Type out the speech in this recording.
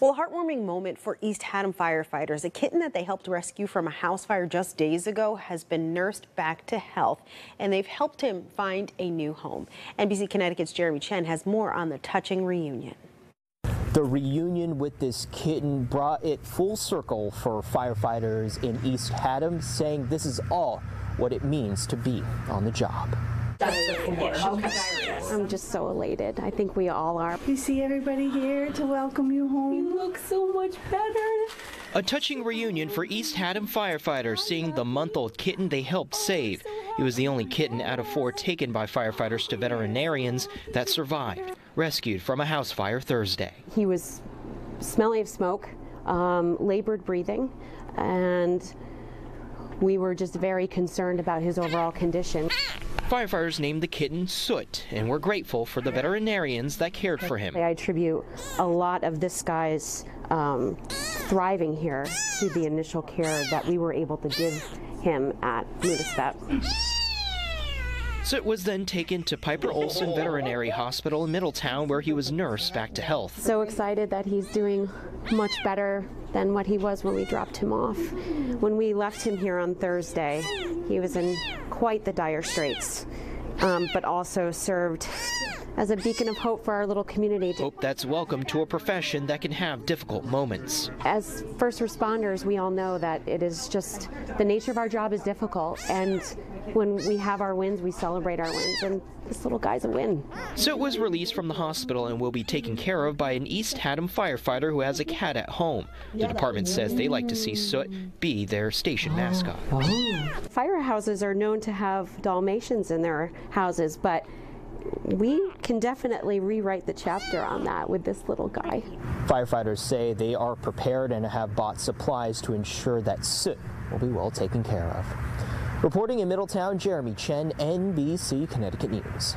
Well, a heartwarming moment for East Haddam firefighters. A kitten that they helped rescue from a house fire just days ago has been nursed back to health, and they've helped him find a new home. NBC Connecticut's Jeremy Chen has more on the touching reunion. The reunion with this kitten brought it full circle for firefighters in East Haddam, saying this is all what it means to be on the job. I'm just so elated. I think we all are. You see everybody here to welcome you home. You look so much better. A touching reunion for East Haddam firefighters seeing the month-old kitten they helped save. It was the only kitten out of four taken by firefighters to veterinarians that survived, rescued from a house fire Thursday. He was smelling of smoke, um, labored breathing, and we were just very concerned about his overall condition. Firefighters named the kitten Soot and were grateful for the veterinarians that cared for him. I attribute a lot of this guy's um, thriving here to the initial care that we were able to give him at Munisvet. Soot was then taken to Pieper Olson Veterinary Hospital in Middletown where he was nursed back to health. So excited that he's doing much better than what he was when we dropped him off. When we left him here on Thursday, he was in quite the dire straits, um, but also served as a beacon of hope for our little community. Hope that's welcome to a profession that can have difficult moments. As first responders, we all know that it is just the nature of our job is difficult, and when we have our wins, we celebrate our wins, and this little guy's a win. Soot was released from the hospital and will be taken care of by an East Haddam firefighter who has a cat at home. The department says they like to see Soot be their station mascot. Firehouses are known to have Dalmatians in their houses, but we can definitely rewrite the chapter on that with this little guy. Firefighters say they are prepared and have bought supplies to ensure that Soot will be well taken care of. Reporting in Middletown, Jeremy Chen, NBC Connecticut News.